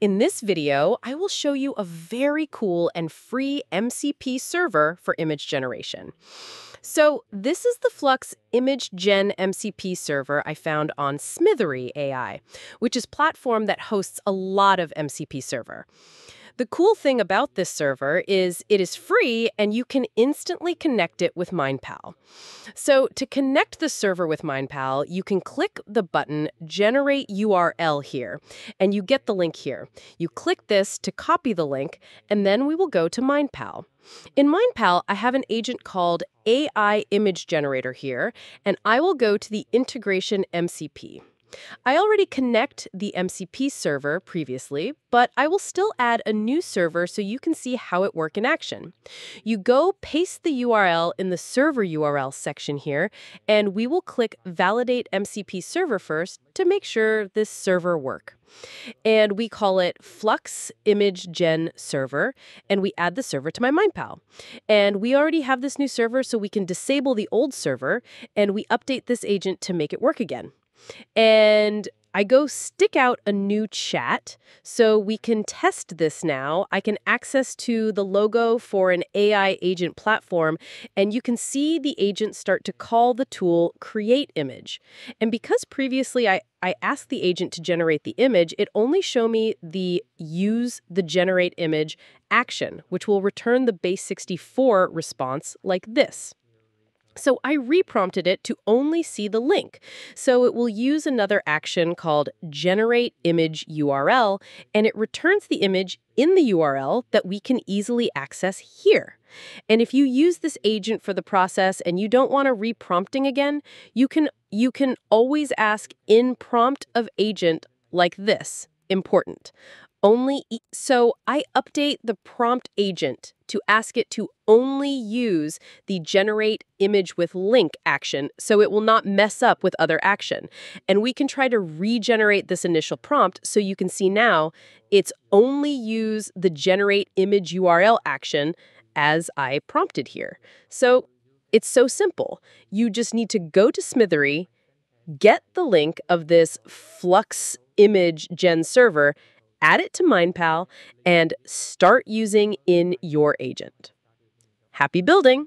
In this video, I will show you a very cool and free MCP server for image generation. So this is the Flux Image Gen MCP server I found on Smithery AI, which is platform that hosts a lot of MCP server. The cool thing about this server is it is free and you can instantly connect it with MindPal. So to connect the server with MindPal, you can click the button Generate URL here, and you get the link here. You click this to copy the link, and then we will go to MindPal. In MindPal, I have an agent called AI Image Generator here, and I will go to the Integration MCP. I already connect the MCP server previously, but I will still add a new server so you can see how it work in action. You go paste the URL in the server URL section here, and we will click Validate MCP Server first to make sure this server work. And we call it Flux Image Gen Server, and we add the server to my MindPal. And we already have this new server, so we can disable the old server, and we update this agent to make it work again. And I go stick out a new chat so we can test this now. I can access to the logo for an AI agent platform, and you can see the agent start to call the tool create image. And because previously I, I asked the agent to generate the image, it only show me the use the generate image action, which will return the base 64 response like this. So I reprompted it to only see the link. So it will use another action called generate image URL, and it returns the image in the URL that we can easily access here. And if you use this agent for the process and you don't want to reprompting again, you can you can always ask in prompt of agent like this. Important only e so I update the prompt agent to ask it to only use the generate image with link action so it will not mess up with other action. And we can try to regenerate this initial prompt so you can see now it's only use the generate image URL action as I prompted here. So it's so simple. You just need to go to Smithery, get the link of this Flux image gen server, add it to MindPal, and start using in your agent. Happy building!